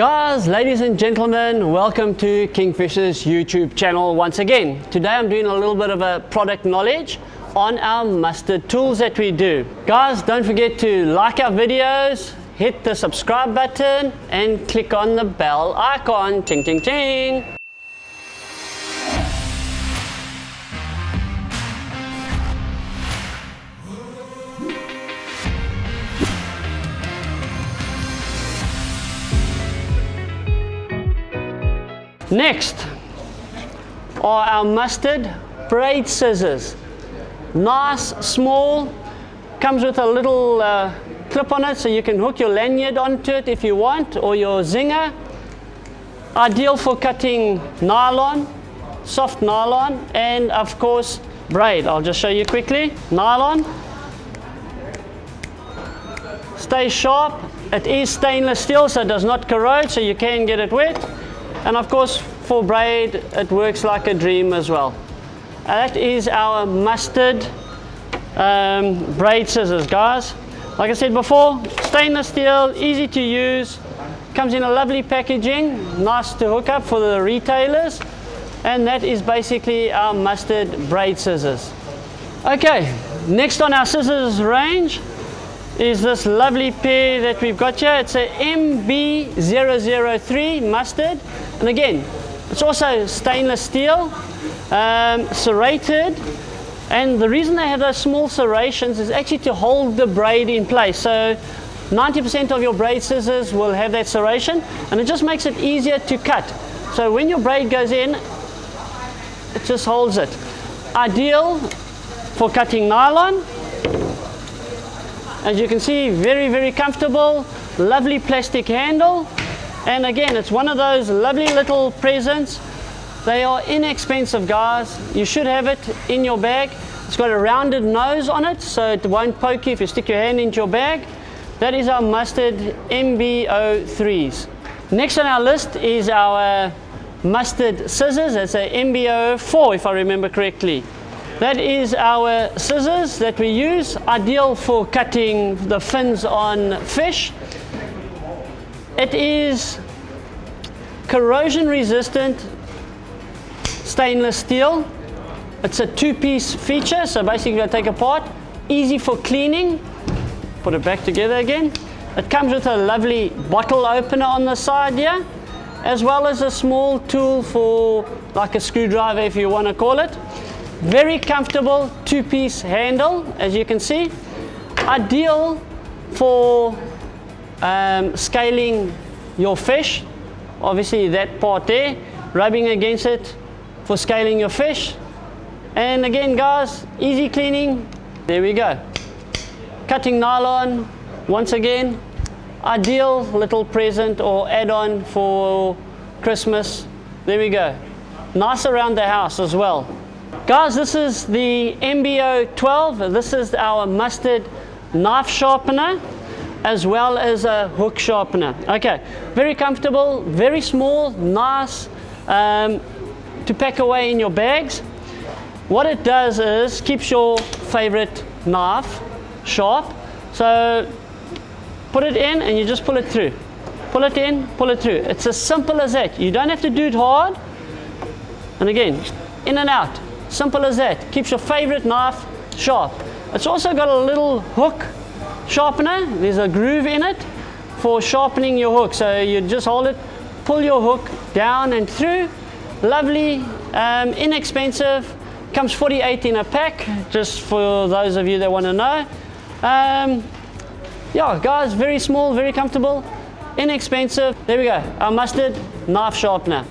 Guys, ladies and gentlemen, welcome to Kingfisher's YouTube channel once again. Today I'm doing a little bit of a product knowledge on our Mustad tools that we do. Guys, don't forget to like our videos, hit the subscribe button and click on the bell icon. Ting, ting, ting. Next are our Mustad braid scissors. Nice, small, comes with a little uh, clip on it so you can hook your lanyard onto it if you want or your zinger. Ideal for cutting nylon, soft nylon and of course braid. I'll just show you quickly. Nylon, stay sharp. It is stainless steel so it does not corrode so you can get it wet. And of course, for braid, it works like a dream as well. that is our Mustad um, braid scissors, guys. Like I said before, stainless steel, easy to use, comes in a lovely packaging, nice to hook up for the retailers. And that is basically our Mustad braid scissors. Okay, next on our scissors range is this lovely pair that we've got here. It's a MB003 Mustad. And again, it's also stainless steel, um, serrated. And the reason they have those small serrations is actually to hold the braid in place. So 90% of your braid scissors will have that serration and it just makes it easier to cut. So when your braid goes in, it just holds it. Ideal for cutting nylon. As you can see, very, very comfortable, lovely plastic handle. And again, it's one of those lovely little presents. They are inexpensive, guys. You should have it in your bag. It's got a rounded nose on it, so it won't poke you if you stick your hand into your bag. That is our Mustad MBO3s. Next on our list is our Mustad scissors. It's a MBO4, if I remember correctly. That is our scissors that we use, ideal for cutting the fins on fish. It is corrosion resistant stainless steel. It's a two-piece feature, so basically you take apart, easy for cleaning. Put it back together again. It comes with a lovely bottle opener on the side here, as well as a small tool for like a screwdriver if you want to call it. Very comfortable two-piece handle, as you can see. Ideal for um, scaling your fish, obviously that part there, rubbing against it for scaling your fish. And again guys, easy cleaning, there we go. Cutting nylon, once again, ideal little present or add-on for Christmas. There we go. Nice around the house as well. Guys, this is the MBO 12. This is our Mustad knife sharpener as well as a hook sharpener. Okay, very comfortable, very small, nice um, to pack away in your bags. What it does is keeps your favorite knife sharp. So put it in and you just pull it through. Pull it in, pull it through. It's as simple as that. You don't have to do it hard. And again, in and out. Simple as that. Keeps your favorite knife sharp. It's also got a little hook sharpener. There's a groove in it for sharpening your hook. So you just hold it, pull your hook down and through. Lovely, um, inexpensive. Comes 48 in a pack, just for those of you that want to know. Um, yeah, guys, very small, very comfortable, inexpensive. There we go, our Mustad knife sharpener.